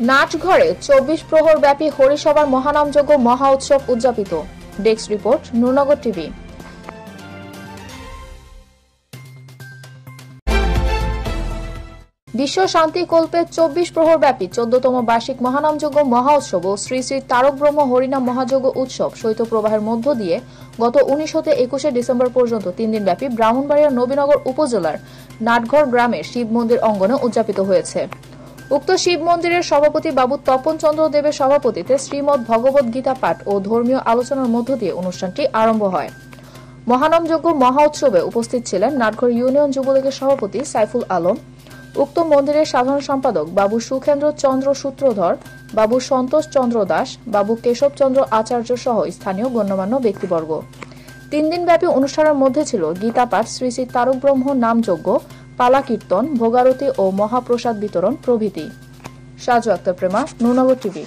নাটঘরে চব্বিশ প্রহর ব্যাপী হরিসভার মহানামযোগ্য মহা উৎসব উদযাপিত। Desk report, Nurnagar TV. বিশ্ব শান্তি কল্পে চব্বিশ প্রহর ব্যাপী চোদ্দতম বার্ষিক মহানামযোগ্য মহা উৎসব ও শ্রী শ্রী তারক ব্রহ্ম হরিনাম মহাযজ্ঞ উৎসব শৈত প্রবাহের মধ্য দিয়ে গত উনিশ হতে একুশে ডিসেম্বর পর্যন্ত তিন ব্যাপী ব্রাহ্মণবাড়িয়া নবীনগর উপজেলার নাটঘর গ্রামের শিব মন্দির অঙ্গনে উদযাপিত হয়েছে। উক্ত শিব মন্দিরের সভাপতি বাবু তপন চন্দ্র দেবের সভাপতিতে শ্রীমদ ভগবত গীতা পাঠ ও ধর্মীয় আলোচনার মধ্য দিয়ে অনুষ্ঠানটি আরম্ভ হয়। মহানামযোগ্য মহা উৎসবে উপস্থিত ছিলেন নাটঘর ইউনিয়ন যুবলীগের সভাপতি সাইফুল আলম, উক্ত মন্দিরের সাধারণ সম্পাদক বাবু সুখেন্দ্র চন্দ্র সূত্রধর, বাবু সন্তোষ চন্দ্র দাস, বাবু কেশব চন্দ্র আচার্য সহ স্থানীয় গণ্যমান্য ব্যক্তিবর্গ। তিন দিনব্যাপী অনুষ্ঠানের মধ্যে ছিল গীতা পাঠ শ্রী শ্রী তারক ব্রহ্ম নামযজ্ঞ পালা কীর্তন ভোগারতি ও মহাপ্রসাদ বিতরণ প্রভৃতি। সাজু আক্তার প্রেমা নুনগর টিভি।